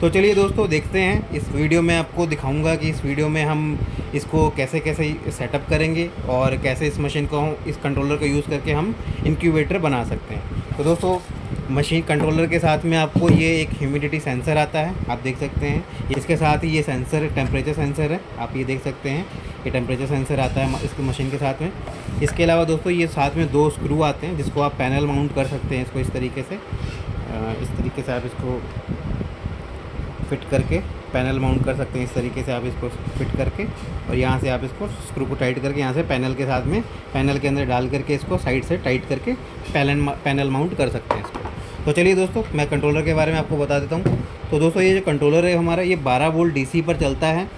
तो चलिए दोस्तों, देखते हैं। इस वीडियो में आपको दिखाऊँगा कि इस वीडियो में हम इसको कैसे कैसे सेटअप करेंगे और कैसे इस मशीन को, इस कंट्रोलर का यूज़ करके हम इंक्यूबेटर बना सकते हैं। तो दोस्तों मशीन कंट्रोलर के साथ में आपको ये एक ह्यूमिडिटी सेंसर आता है। आप देख सकते हैं, इसके साथ ही ये सेंसर टेम्परेचर सेंसर है। आप ये देख सकते हैं ये टेम्परेचर सेंसर आता है इसकी मशीन के साथ में। इसके अलावा दोस्तों, ये साथ में दो स्क्रू आते हैं जिसको आप पैनल माउंट कर सकते हैं इसको इस तरीके से। इस तरीके से आप इसको फिट करके पैनल माउंट कर सकते हैं। इस तरीके से आप इसको फिट करके और यहाँ से आप इसको स्क्रू को टाइट करके यहाँ से पैनल के साथ में पैनल के अंदर डाल करके इसको साइड से टाइट करके पैनल पैनल माउंट कर सकते हैं इसको। तो चलिए दोस्तों, मैं कंट्रोलर के बारे में आपको बता देता हूँ। तो दोस्तों, ये जो कंट्रोलर है हमारा, ये 12 वोल्ट डीसी पर चलता है।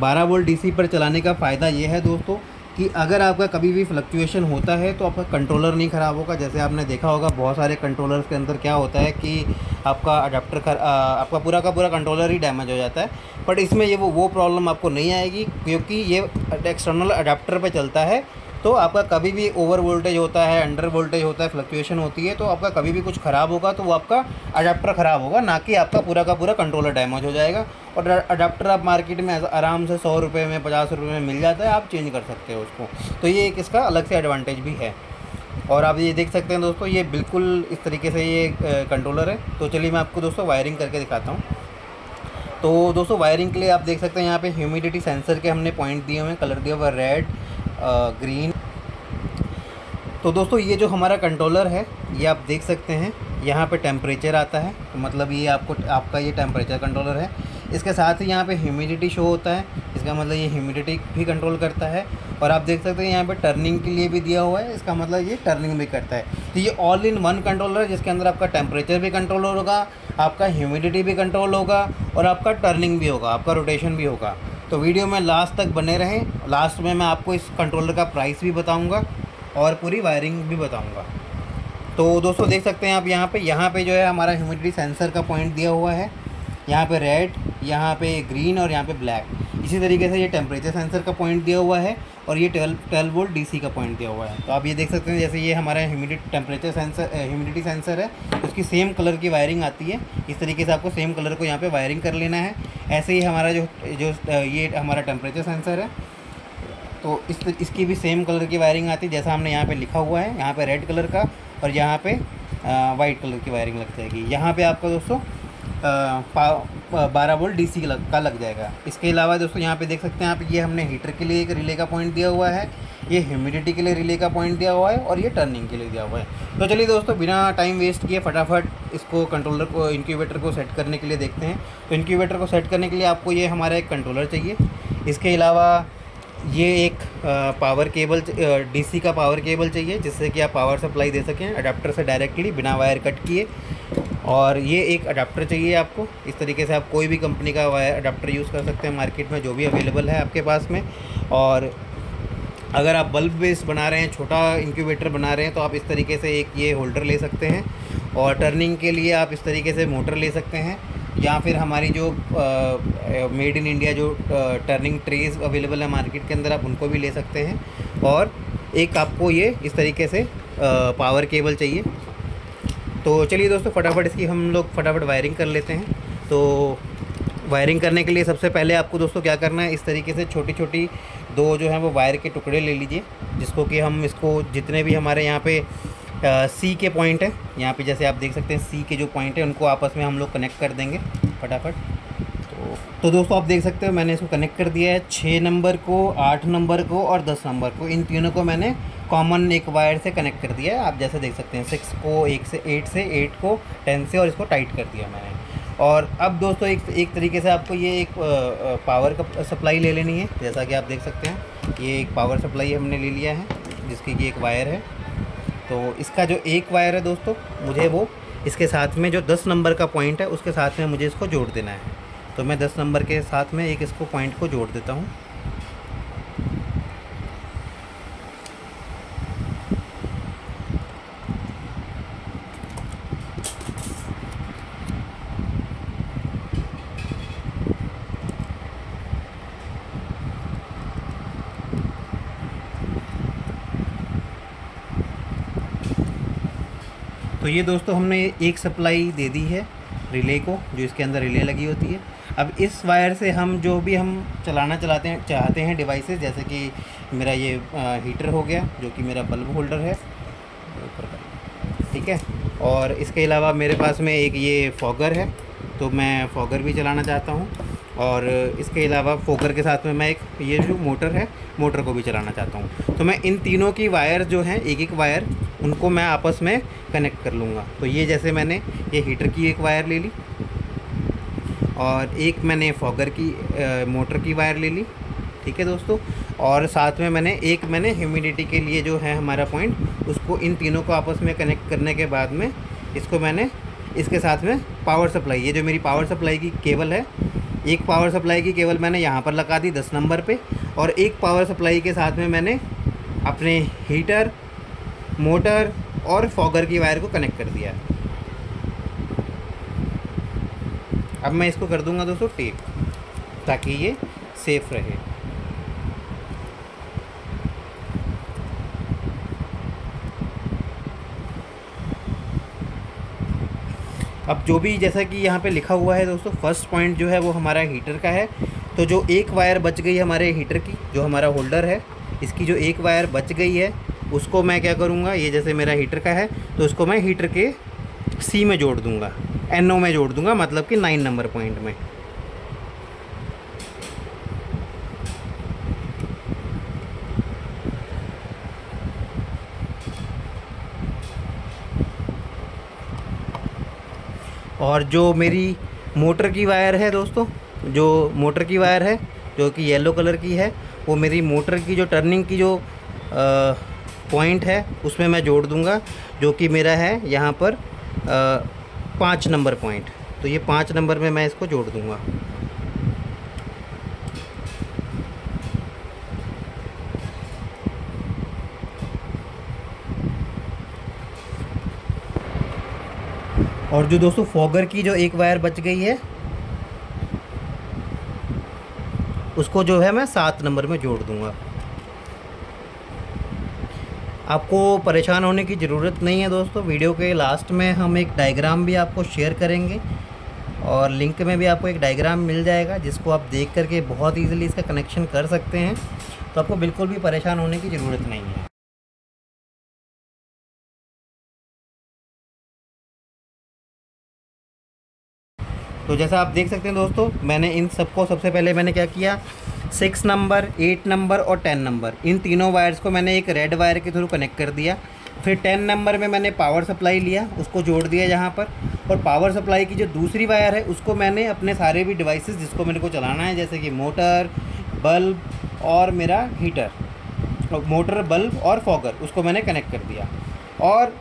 12 वोल्ट डीसी पर चलाने का फ़ायदा ये है दोस्तों कि अगर आपका कभी भी फ्लक्चुएशन होता है तो आपका कंट्रोलर नहीं ख़राब होगा। जैसे आपने देखा होगा, बहुत सारे कंट्रोलर्स के अंदर क्या होता है कि आपका अडाप्टर खर आपका पूरा का पूरा कंट्रोलर ही डैमेज हो जाता है। बट इसमें ये वो वो प्रॉब्लम आपको नहीं आएगी, क्योंकि ये एक्सटर्नल अडाप्टर पर चलता है। तो आपका कभी भी ओवर वोल्टेज होता है अंडर वोल्टेज होता है फ्लक्चुएशन होती है तो आपका कभी भी कुछ ख़राब होगा तो वो आपका अडाप्टर ख़राब होगा, ना कि आपका पूरा का पूरा कंट्रोलर डैमेज हो जाएगा। और अडाप्टर आप मार्केट में आराम से सौ रुपये में, पचास रुपये में मिल जाता है, आप चेंज कर सकते हो उसको। तो ये एक इसका अलग से एडवांटेज भी है। और आप ये देख सकते हैं दोस्तों, ये बिल्कुल इस तरीके से ये कंट्रोलर है। तो चलिए मैं आपको दोस्तों वायरिंग करके दिखाता हूँ। तो दोस्तों वायरिंग के लिए आप देख सकते हैं, यहाँ पे ह्यूमिडिटी सेंसर के हमने पॉइंट दिए हुए हैं कलर दिया हुआ रेड ग्रीन तो दोस्तों, ये जो हमारा कंट्रोलर है, ये आप देख सकते हैं। यहाँ पे टेम्परेचर आता है तो मतलब ये आपको, आपका ये टेम्परेचर कंट्रोलर है। इसके साथ ही यहाँ पे ह्यूमिडिटी शो होता है, इसका मतलब ये ह्यूमिडिटी भी कंट्रोल करता है। और आप देख सकते हैं, यहाँ पे टर्निंग के लिए भी दिया हुआ है, इसका मतलब ये टर्निंग भी करता है। तो ये ऑल इन वन कंट्रोलर है, जिसके अंदर आपका टेम्परेचर भी कंट्रोल होगा, आपका ह्यूमिडिटी भी कंट्रोल होगा, और आपका टर्निंग भी होगा, आपका रोटेशन भी होगा। तो वीडियो में लास्ट तक बने रहें। लास्ट में मैं आपको इस कंट्रोलर का प्राइस भी बताऊँगा और पूरी वायरिंग भी बताऊँगा। तो दोस्तों, देख सकते हैं आप यहाँ पे। यहाँ पे जो है हमारा ह्यूमिडिटी सेंसर का पॉइंट दिया हुआ है। यहाँ पे रेड यहाँ पे ग्रीन और यहाँ पे ब्लैक इसी तरीके से ये टेम्परेचर सेंसर का पॉइंट दिया हुआ है और ये ट्वेल्व ट्वेल्व वोल्ट डीसी का पॉइंट दिया हुआ है। तो आप ये देख सकते हैं, जैसे ये हमारा humidity temperature sensor humidity sensor है, उसकी सेम कलर की वायरिंग आती है। इस तरीके से आपको सेम कलर को यहाँ पे वायरिंग कर लेना है। ऐसे ही हमारा जो जो ये हमारा टेम्परेचर सेंसर है तो इस, इसकी भी सेम कलर की वायरिंग आती है, जैसा हमने यहाँ पे लिखा हुआ है। यहाँ पे रेड कलर का और यहाँ पे वाइट कलर की वायरिंग लग जाएगी यहाँ पे आपका दोस्तों बारह वोल्ट डीसी का लग जाएगा। इसके अलावा दोस्तों, यहाँ पे देख सकते हैं आप, ये हमने हीटर के लिए एक रिले का पॉइंट दिया हुआ है, ये ह्यूमिडिटी के लिए रिले का पॉइंट दिया हुआ है, और ये टर्निंग के लिए दिया हुआ है। तो चलिए दोस्तों, बिना टाइम वेस्ट किए फटाफट इसको कंट्रोलर को इंक्यूबेटर को सेट करने के लिए देखते हैं। तो इंक्यूबेटर को सेट करने के लिए आपको ये हमारा एक कंट्रोलर चाहिए। इसके अलावा ये एक पावर केबल डीसी का पावर केबल चाहिए, जिससे कि आप पावर सप्लाई दे सकें अडाप्टर से डायरेक्टली बिना वायर कट किए। और ये एक अडाप्टर चाहिए आपको। इस तरीके से आप कोई भी कंपनी का वायर अडाप्टर यूज़ कर सकते हैं मार्केट में जो भी अवेलेबल है आपके पास में। और अगर आप बल्ब बेस्ड बना रहे हैं छोटा इंक्यूबेटर बना रहे हैं तो आप इस तरीके से एक ये होल्डर ले सकते हैं। और टर्निंग के लिए आप इस तरीके से मोटर ले सकते हैं। या फिर हमारी जो मेड इन इंडिया जो टर्निंग ट्रेज अवेलेबल है मार्केट के अंदर आप उनको भी ले सकते हैं। और एक आपको ये इस तरीके से आ, पावर केबल चाहिए। तो चलिए दोस्तों, फटाफट इसकी हम लोग फटाफट वायरिंग कर लेते हैं। तो वायरिंग करने के लिए सबसे पहले आपको दोस्तों क्या करना है, इस तरीके से छोटी छोटी दो जो है वो वायर के टुकड़े ले लीजिए, जिसको कि हम इसको जितने भी हमारे यहाँ पे सी के पॉइंट है, यहाँ पे जैसे आप देख सकते हैं सी के जो पॉइंट है, उनको आपस में हम लोग कनेक्ट कर देंगे, फटाफट। तो तो दोस्तों आप देख सकते हो, मैंने इसको कनेक्ट कर दिया है छः नंबर को, आठ नंबर को और दस नंबर को, इन तीनों को मैंने कॉमन एक वायर से कनेक्ट कर दिया है। आप जैसे देख सकते हैं सिक्स को एक से एट से एट को टेन से और इसको टाइट कर दिया मैंने। और अब दोस्तों, एक एक तरीके से आपको ये एक पावर का सप्लाई ले लेनी है। जैसा कि आप देख सकते हैं, ये एक पावर सप्लाई हमने ले लिया है, जिसकी कि एक वायर है। तो इसका जो एक वायर है दोस्तों, मुझे वो इसके साथ में जो दस नंबर का पॉइंट है, उसके साथ में मुझे इसको जोड़ देना है। तो मैं दस नंबर के साथ में एक इसको पॉइंट को जोड़ देता हूँ। तो ये दोस्तों हमने एक सप्लाई दे दी है रिले को, जो इसके अंदर रिले लगी होती है। अब इस वायर से हम जो भी हम चलाना चलाते हैं, चाहते हैं डिवाइसेस जैसे कि मेरा ये हीटर हो गया, जो कि मेरा बल्ब होल्डर है। ठीक है? और इसके अलावा मेरे पास में एक ये फॉगर है तो मैं फॉगर भी चलाना चाहता हूँ। और इसके अलावा फोकर के साथ में मैं एक, ये जो मोटर है मोटर को भी चलाना चाहता हूँ। तो मैं इन तीनों की वायर जो हैं एक एक वायर उनको मैं आपस में कनेक्ट कर लूँगा। तो ये जैसे मैंने ये हीटर की एक वायर ले ली और एक मैंने फॉगर की आ, मोटर की वायर ले ली ठीक है दोस्तों? और साथ में मैंने एक मैंने ह्यूमिडिटी के लिए जो है हमारा पॉइंट उसको इन तीनों को आपस में कनेक्ट करने के बाद में इसको मैंने इसके साथ में पावर सप्लाई ये जो मेरी पावर सप्लाई की केबल है एक पावर सप्लाई की केबल मैंने यहाँ पर लगा दी दस नंबर पे और एक पावर सप्लाई के साथ में मैंने अपने हीटर मोटर और फॉगर की वायर को कनेक्ट कर दिया। अब मैं इसको कर दूँगा दोस्तों टेप ताकि ये सेफ़ रहे। अब जो भी जैसा कि यहाँ पे लिखा हुआ है दोस्तों फ़र्स्ट पॉइंट जो है वो हमारा हीटर का है। तो जो एक वायर बच गई हमारे हीटर की, जो हमारा होल्डर है, इसकी जो एक वायर बच गई है उसको मैं क्या करूँगा, ये जैसे मेरा हीटर का है तो उसको मैं हीटर के सी में जोड़ दूँगा एन में जोड़ दूँगा मतलब कि नाइन नंबर पॉइंट में। और जो मेरी मोटर की वायर है दोस्तों, जो मोटर की वायर है, जो कि येलो कलर की है, वो मेरी मोटर की जो टर्निंग की जो पॉइंट है, उसमें मैं जोड़ दूँगा, जो कि मेरा है यहाँ पर पाँच नंबर पॉइंट। तो ये पाँच नंबर में मैं इसको जोड़ दूँगा। और जो दोस्तों, फॉगर की जो एक वायर बच गई है, उसको जो है मैं सात नंबर में जोड़ दूँगा। आपको परेशान होने की ज़रूरत नहीं है दोस्तों। वीडियो के लास्ट में हम एक डायग्राम भी आपको शेयर करेंगे और लिंक में भी आपको एक डायग्राम मिल जाएगा, जिसको आप देख करके बहुत ईजिली इसका कनेक्शन कर सकते हैं। तो आपको बिल्कुल भी परेशान होने की ज़रूरत नहीं है। तो जैसा आप देख सकते हैं दोस्तों, मैंने इन सबको सबसे पहले मैंने क्या किया? सिक्स नंबर, एट नंबर और टेन नंबर। इन तीनों वायर्स को मैंने एक रेड वायर के थ्रू कनेक्ट कर दिया। फिर टेन नंबर में मैंने पावर सप्लाई लिया, उसको जोड़ दिया यहाँ पर। और पावर सप्लाई की जो दूसरी वायर है, उसको मैंने अपने सारे भी डिवाइसेस जिसको मेरे को चलाना है, जैसे कि मोटर, बल्ब और मेरा हीटर, मोटर, बल्ब और फॉगर, उसको मैंने कनेक्ट कर दिया। और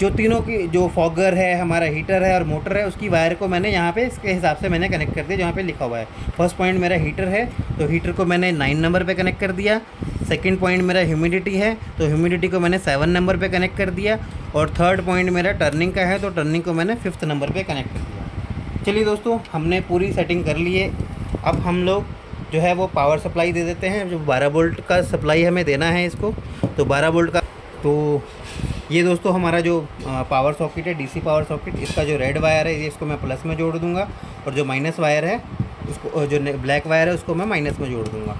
जो तीनों की, जो फॉगर है, हमारा हीटर है और मोटर है, उसकी वायर को मैंने यहाँ पे, इसके हिसाब से मैंने कनेक्ट कर दिया, जहाँ पे लिखा हुआ है। फ़र्स्ट पॉइंट मेरा हीटर है तो हीटर को मैंने नाइन नंबर पे कनेक्ट कर दिया। सेकंड पॉइंट मेरा ह्यूमिडिटी है तो ह्यूमिडिटी को मैंने सेवन नंबर पे कनेक्ट कर दिया। और थर्ड पॉइंट मेरा टर्निंग का है तो टर्निंग को मैंने फिफ्थ नंबर पर कनेक्ट कर दिया। चलिए दोस्तों, हमने पूरी सेटिंग कर ली है। अब हम लोग जो है, वो पावर सप्लाई दे देते हैं। जो बारह वोल्ट का सप्लाई हमें देना है इसको तो बारह वोल्ट का तो ये दोस्तों हमारा जो पावर सॉकेट है डीसी पावर सॉकेट इसका जो रेड वायर है, ये इसको मैं प्लस में जोड़ दूँगा और जो माइनस वायर है, उसको जो ब्लैक वायर है, उसको मैं माइनस में जोड़ दूँगा।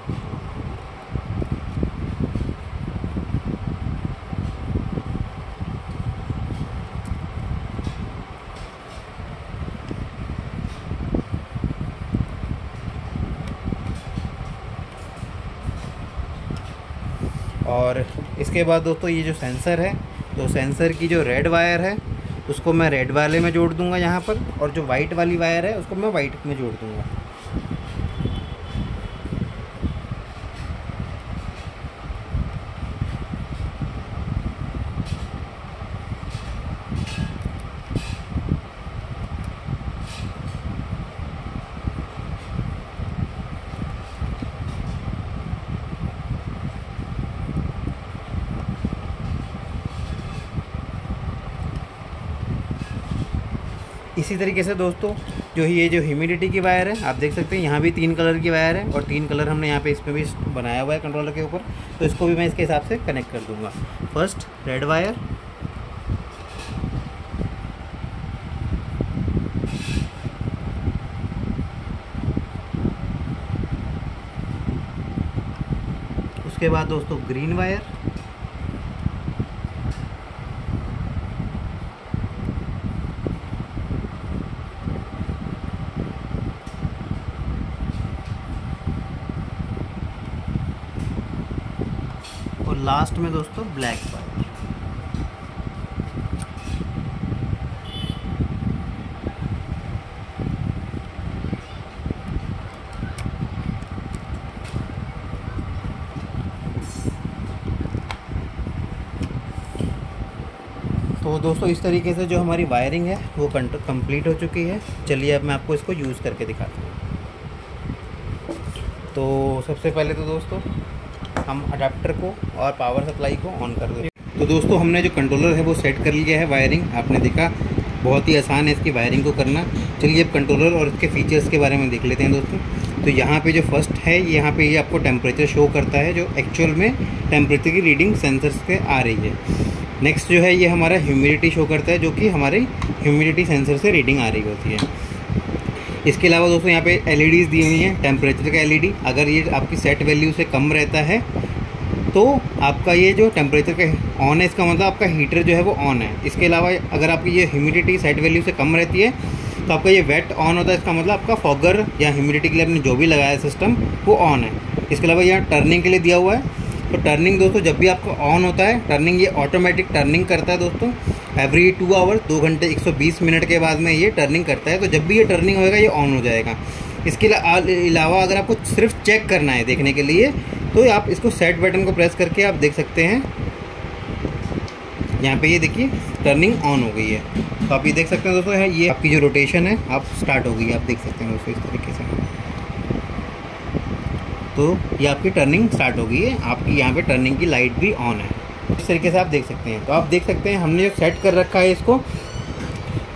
और इसके बाद दोस्तों ये जो सेंसर है तो सेंसर की जो रेड वायर है, उसको मैं रेड वाले में जोड़ दूँगा यहाँ पर, और जो वाइट वाली वायर है, उसको मैं वाइट में जोड़ दूँगा। इसी तरीके से दोस्तों, जो ये जो ह्यूमिडिटी की वायर है, आप देख सकते हैं, यहाँ भी तीन कलर की वायर है और तीन कलर हमने यहाँ पे इसमें भी बनाया हुआ है कंट्रोलर के ऊपर। तो इसको भी मैं इसके हिसाब से कनेक्ट कर दूँगा। फ़र्स्ट रेड वायर उसके बाद दोस्तों ग्रीन वायर लास्ट में दोस्तों ब्लैक वायर तो दोस्तों इस तरीके से जो हमारी वायरिंग है, वो कंप्लीट हो चुकी है। चलिए अब मैं आपको इसको यूज़ करके दिखाता हूँ। तो सबसे पहले तो दोस्तों हम अडाप्टर को और पावर सप्लाई को ऑन कर दें तो दोस्तों, हमने जो कंट्रोलर है, वो सेट कर लिया है वायरिंग आपने देखा, बहुत ही आसान है इसकी वायरिंग को करना। चलिए अब कंट्रोलर और इसके फीचर्स के बारे में देख लेते हैं दोस्तों। तो यहाँ पे जो फ़र्स्ट है, यहाँ पे ये आपको टेम्परेचर शो करता है, जो एक्चुअल में टेम्परेचर की रीडिंग सेंसर्स पे आ रही है। नेक्स्ट जो है, ये हमारा ह्यूमिडिटी शो करता है, जो कि हमारे ह्यूमिडिटी सेंसर से रीडिंग आ रही होती है। इसके अलावा दोस्तों यहाँ पे एल दी हुई हैं टेम्परेचर का एलईडी अगर ये आपकी सेट वैल्यू से कम रहता है तो आपका ये जो टेम्परेचर का ऑन है, इसका मतलब आपका हीटर जो है वो ऑन है। इसके अलावा अगर आपकी ये ह्यूमिडिटी सेट वैल्यू से कम रहती है तो आपका ये वेट ऑन होता है, इसका मतलब आपका फॉगर या ह्यूमिडिटी के लिए आपने जो भी लगाया सिस्टम वो ऑन है। इसके अलावा यहाँ टर्निंग के लिए दिया हुआ है। तो टर्निंग दोस्तों, जब भी आपका ऑन होता है टर्निंग ये ऑटोमेटिक टर्निंग करता है दोस्तों। एवरी टू आवर दो घंटे 120 मिनट के बाद में ये टर्निंग करता है। तो जब भी ये टर्निंग होएगा, ये ऑन हो जाएगा। इसके अलावा अगर आपको सिर्फ़ चेक करना है देखने के लिए तो आप इसको सेट बटन को प्रेस करके आप देख सकते हैं। यहाँ पे ये देखिए टर्निंग ऑन हो गई है। तो आप ये देख सकते हैं दोस्तों ये आपकी जो रोटेशन है, आप स्टार्ट हो गई है। आप देख सकते हैं दोस्तों, इस तरीके से। तो ये आपकी टर्निंग स्टार्ट हो गई है आपकी यहाँ पे टर्निंग की लाइट भी ऑन है। इस तरीके से आप देख सकते हैं। तो आप देख सकते हैं, हमने जो सेट कर रखा है इसको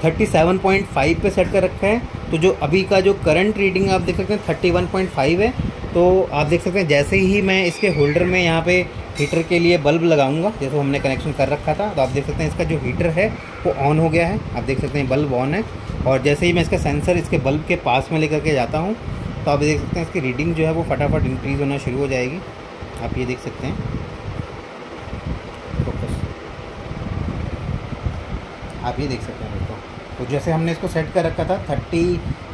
37.5 पे सेट कर रखा है। तो जो अभी का जो करंट रीडिंग आप देख सकते हैं 31.5 है। तो आप देख सकते हैं, जैसे ही मैं इसके होल्डर में यहाँ पे हीटर के लिए बल्ब लगाऊँगा, जैसे हमने कनेक्शन कर रखा था तो आप देख सकते हैं इसका जो हीटर है, वो ऑन हो गया है। आप देख सकते हैं बल्ब ऑन है। और जैसे ही मैं इसका सेंसर इसके बल्ब के पास में लेकर के जाता हूँ तो आप देख सकते हैं, इसकी रीडिंग जो है वो फटाफट इंक्रीज़ होना शुरू हो जाएगी। आप ये देख सकते हैं। फोकस आप ये देख सकते हैं दोस्तों। तो जैसे हमने इसको सेट कर रखा था थर्टी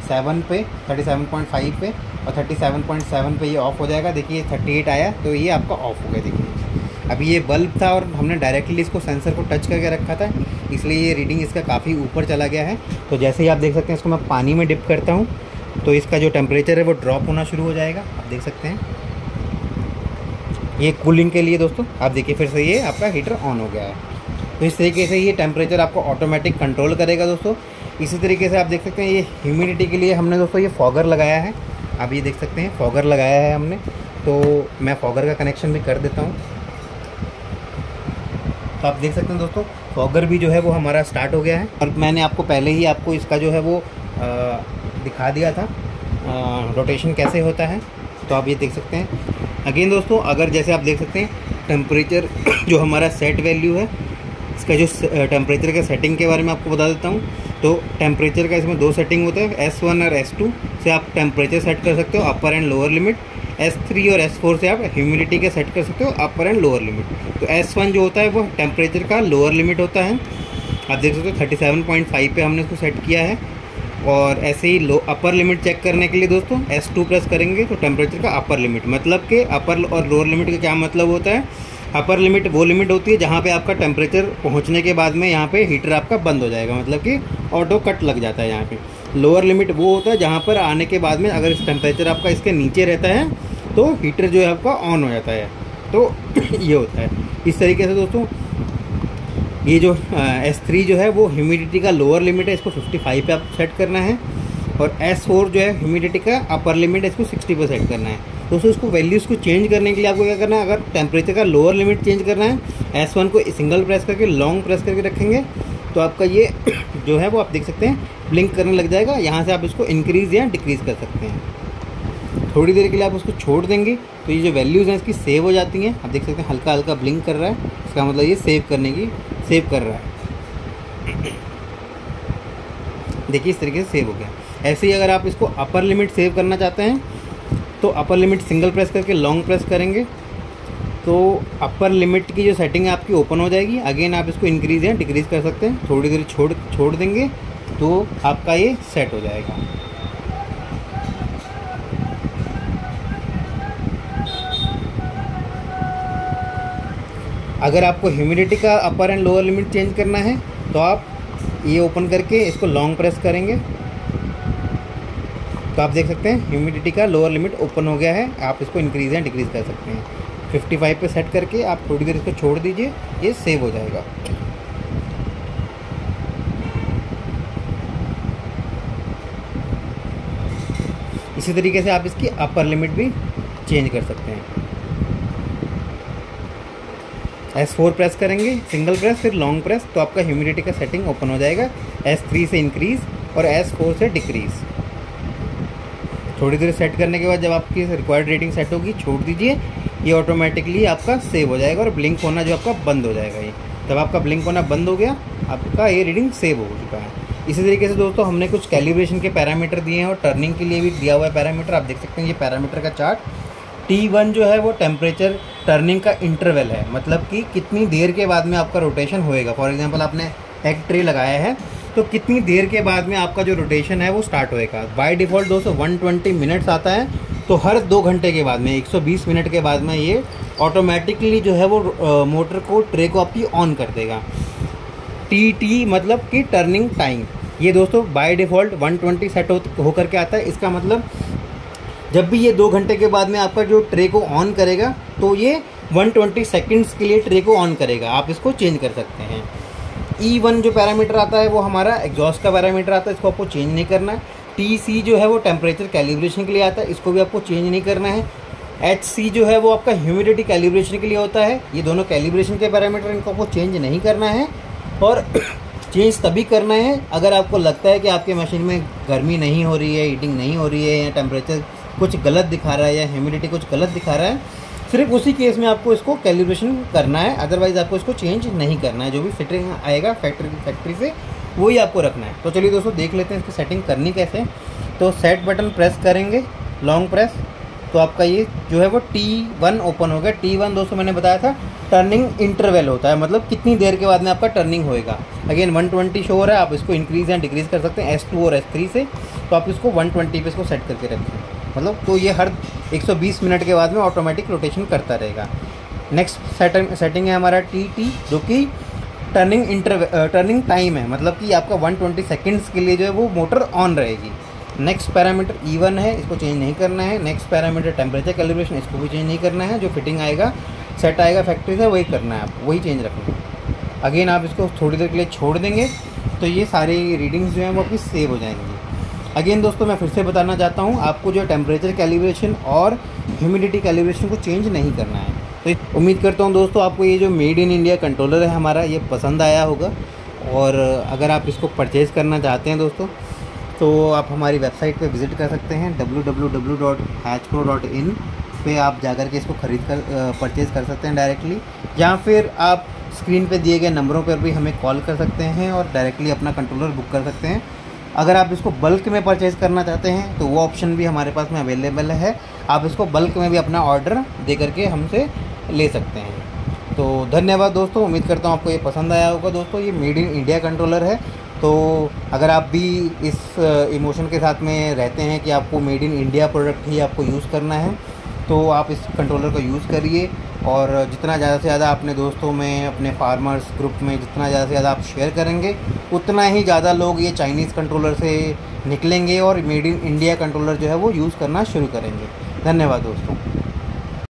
सेवन पे थर्टी सेवन पॉइंट फाइव पे और थर्टी सेवन पॉइंट सेवन पे ये ऑफ़ हो जाएगा। देखिए थर्टी एट आया तो ये आपका ऑफ़ हो गया, देखिए। अभी ये बल्ब था और हमने डायरेक्टली इसको सेंसर को टच करके रखा था, इसलिए ये रीडिंग इसका काफ़ी ऊपर चला गया है। तो जैसे ही आप देख सकते हैं, इसको मैं पानी में डिप करता हूँ। तो इसका जो टेम्परेचर है वो ड्रॉप होना शुरू हो जाएगा। आप देख सकते हैं। ये कूलिंग के लिए दोस्तों, आप देखिए फिर से ये आपका हीटर ऑन हो गया है। तो इस तरीके से ये टेम्परेचर आपको ऑटोमेटिक कंट्रोल करेगा दोस्तों। इसी तरीके से आप देख सकते हैं, ये ह्यूमिडिटी के लिए हमने दोस्तों ये फॉगर लगाया है। आप ये देख सकते हैं फॉगर लगाया है हमने। तो मैं फॉगर का कनेक्शन भी कर देता हूँ। तो आप देख सकते हैं दोस्तों फॉगर भी जो है वो हमारा स्टार्ट हो गया है। और मैंने आपको पहले ही आपको इसका जो है वो दिखा दिया था। रोटेशन कैसे होता है तो आप ये देख सकते हैं। अगेन दोस्तों, अगर जैसे आप देख सकते हैं टेम्परेचर जो हमारा सेट वैल्यू है, इसका जो टेम्परेचर का सेटिंग के बारे में आपको बता देता हूँ। तो टेम्परेचर का इसमें दो सेटिंग होता है एस वन और एस टू से आप टेम्परेचर सेट कर सकते हो upper and lower limit S three और एस फोर से आप ह्यूमिडिटी का सेट कर सकते हो अपर एंड लोअर लिमिट तो एस वन जो होता है, वो टेम्परेचर का लोअर लिमिट होता है। आप देख सकते हो थर्टी सेवन पॉइंट फाइव पे हमने इसको सेट किया है। और ऐसे ही लो अपर लिमिट चेक करने के लिए दोस्तों एस टू प्रेस करेंगे तो टेम्परेचर का अपर लिमिट मतलब कि अपर और लोअर लिमिट का क्या मतलब होता है? अपर लिमिट वो लिमिट होती है जहाँ पे आपका टेम्परेचर पहुँचने के बाद में यहाँ पे हीटर आपका बंद हो जाएगा। मतलब कि ऑटो कट लग जाता है यहाँ पे। लोअर लिमिट वो होता है जहाँ पर आने के बाद में अगर इस टेम्परेचर आपका इसके नीचे रहता है तो हीटर जो है आपका ऑन हो जाता है। तो ये होता है। इस तरीके से दोस्तों ये जो एस थ्री जो है, वो ह्यूमिडिटी का लोअर लिमिट है, इसको 55 पे आप सेट करना है। और एस फोर जो है ह्यूमिडिटी का अपर लिमिट है, इसको 60 पे सेट करना है। दोस्तों, इसको वैल्यूज़ को चेंज करने के लिए आपको क्या करना है? अगर टेम्परेचर का लोअर लिमिट चेंज करना है एस वन को सिंगल प्रेस करके लॉन्ग प्रेस करके रखेंगे तो आपका ये जो है, वो आप देख सकते हैं ब्लिंक करने लग जाएगा। यहाँ से आप इसको इंक्रीज़ या डिक्रीज़ कर सकते हैं। थोड़ी देर के लिए आप उसको छोड़ देंगे तो ये जो वैल्यूज़ हैं, इसकी सेव हो जाती हैं। आप देख सकते हैं हल्का हल्का ब्लिंक कर रहा है। इसका मतलब ये सेव करने की सेव कर रहा है। देखिए इस तरीके से सेव हो गया। ऐसे ही अगर आप इसको अपर लिमिट सेव करना चाहते हैं तो अपर लिमिट सिंगल प्रेस करके लॉन्ग प्रेस करेंगे। तो अपर लिमिट की जो सेटिंग है आपकी ओपन हो जाएगी। अगेन आप इसको इंक्रीज़ या डिक्रीज़ कर सकते हैं। थोड़ी देर छोड़ छोड़ देंगे तो आपका ये सेट हो जाएगा। अगर आपको ह्यूमिडिटी का upper and lower limit change करना है तो आप ये ओपन करके इसको लॉन्ग प्रेस करेंगे। तो आप देख सकते हैं ह्यूमिडिटी का लोअर लिमिट ओपन हो गया है। आप इसको इंक्रीज या डिक्रीज़ कर सकते हैं। 55 पे सेट करके आप थोड़ी देर इसको छोड़ दीजिए, ये सेव हो जाएगा। इसी तरीके से आप इसकी अपर लिमिट भी चेंज कर सकते हैं। एस फोर प्रेस करेंगे सिंगल प्रेस फिर लॉन्ग प्रेस तो आपका ह्यूमिडिटी का सेटिंग ओपन हो जाएगा। एस थ्री से इंक्रीज़ और एस फोर से डिक्रीज़ थोड़ी देर सेट करने के बाद जब आपकी रिक्वायर्ड रेटिंग सेट होगी, छोड़ दीजिए, ये ऑटोमेटिकली आपका सेव हो जाएगा और ब्लिंक होना जो आपका बंद हो जाएगा ये। जब आपका ब्लिंक होना बंद हो गया, आपका ये रीडिंग सेव हो चुका है। इसी तरीके से दोस्तों, हमने कुछ कैलिब्रेशन के पैरामीटर दिए हैं और टर्निंग के लिए भी दिया हुआ है पैरामीटर आप देख सकते हैं ये पैरामीटर का चार्ट टी वन जो है वो टेम्परेचर टर्निंग का इंटरवल है। मतलब कि कितनी देर के बाद में आपका रोटेशन होएगा। फॉर एग्जांपल आपने एग ट्रे लगाया है तो कितनी देर के बाद में आपका जो रोटेशन है वो स्टार्ट होएगा। बाय डिफ़ॉल्ट दोस्तों 120 मिनट्स आता है तो हर दो घंटे के बाद में 120 मिनट के बाद में ये ऑटोमेटिकली जो है वो मोटर को ट्रे को आपकी ऑन कर देगा। टी टी मतलब कि टर्निंग टाइम ये दोस्तों बाय डिफ़ॉल्ट 120 सेट हो, होकर के आता है। इसका मतलब जब भी ये दो घंटे के बाद में आपका जो ट्रे को ऑन करेगा तो ये 120 सेकंड्स के लिए ट्रे को ऑन करेगा। आप इसको चेंज कर सकते हैं। ई e वन जो पैरामीटर आता है, वो हमारा एग्जॉस्ट का पैरामीटर आता है, इसको आपको चेंज नहीं करना है। टी सी जो है, वो टेम्परेचर कैलिब्रेशन के लिए आता है, इसको भी आपको चेंज नहीं करना है। एच सी जो है, वो आपका ह्यूमिडिटी कैलिब्रेशन के लिए होता है। ये दोनों कैलिब्रेशन के पैरामीटर इनको आपको चेंज नहीं करना है। और चेंज तभी करना है, अगर आपको लगता है कि आपके मशीन में गर्मी नहीं हो रही है हीटिंग नहीं हो रही है, या टेम्परेचर कुछ गलत दिखा रहा है या ह्यूमिडिटी कुछ गलत दिखा रहा है, सिर्फ़ उसी केस में आपको इसको कैलिब्रेशन करना है अदरवाइज़ आपको इसको चेंज नहीं करना है। जो भी फिटिंग आएगा फैक्ट्री फैक्ट्री से, वही आपको रखना है। तो चलिए दोस्तों, देख लेते हैं इसकी सेटिंग करनी कैसे तो सेट बटन प्रेस करेंगे लॉन्ग प्रेस तो आपका ये जो है वो टी वन ओपन हो गया। टी वन दोस्तों, मैंने बताया था टर्निंग इंटरवल होता है। मतलब कितनी देर के बाद में आपका टर्निंग होएगा। अगेन 120 शो हो रहा है, आप इसको इंक्रीज या डिक्रीज कर सकते हैं एस टू और एस थ्री से। तो आप इसको 120 पे इसको सेट करके रखें। मतलब तो ये हर 120 मिनट के बाद में ऑटोमेटिक रोटेशन करता रहेगा। नेक्स्ट सेटिंग सेटिंग है हमारा टी टी जो कि टर्निंग इंटर टर्निंग टाइम है। मतलब कि आपका 120 सेकंड्स के लिए जो है वो मोटर ऑन रहेगी। नेक्स्ट पैरामीटर ईवन है, इसको चेंज नहीं करना है। नेक्स्ट पैरामीटर टेम्परेचर कैलिब्रेशन इसको भी चेंज नहीं करना है। जो फिटिंग आएगा सेट आएगा फैक्ट्री से, वही करना है आप, वही चेंज रखना है। अगेन आप इसको थोड़ी देर के लिए छोड़ देंगे तो ये सारी रीडिंग्स जो हैं वो आपकी सेव हो जाएँगी। अगेन दोस्तों, मैं फिर से बताना चाहता हूँ, आपको जो टेम्परेचर कैलिब्रेशन और ह्यूमिडिटी कैलिब्रेशन को चेंज नहीं करना है। तो उम्मीद करता हूँ दोस्तों, आपको ये जो मेड इन इंडिया कंट्रोलर है हमारा, ये पसंद आया होगा। और अगर आप इसको परचेज़ करना चाहते हैं दोस्तों तो आप हमारी वेबसाइट पे विज़िट कर सकते हैं, www.hatchpro.in पे आप जाकर के इसको ख़रीद कर परचेज़ कर सकते हैं डायरेक्टली या फिर आप स्क्रीन पे दिए गए नंबरों पर भी हमें कॉल कर सकते हैं और डायरेक्टली अपना कंट्रोलर बुक कर सकते हैं। अगर आप इसको बल्क में परचेज़ करना चाहते हैं तो वो ऑप्शन भी हमारे पास में अवेलेबल है। आप इसको बल्क में भी अपना ऑर्डर दे करके हमसे ले सकते हैं। तो धन्यवाद दोस्तों, उम्मीद करता हूँ आपको ये पसंद आया होगा। दोस्तों, ये मेड इन इंडिया कंट्रोलर है। तो अगर आप भी इस इमोशन के साथ में रहते हैं कि आपको मेड इन इंडिया प्रोडक्ट ही आपको यूज़ करना है तो आप इस कंट्रोलर का यूज़ करिए और जितना ज़्यादा से ज़्यादा अपने दोस्तों में, अपने फार्मर्स ग्रुप में जितना ज़्यादा से ज़्यादा आप शेयर करेंगे, उतना ही ज़्यादा लोग ये चाइनीज़ कंट्रोलर से निकलेंगे और मेड इन इंडिया कंट्रोलर जो है वो यूज़ करना शुरू करेंगे। धन्यवाद दोस्तों।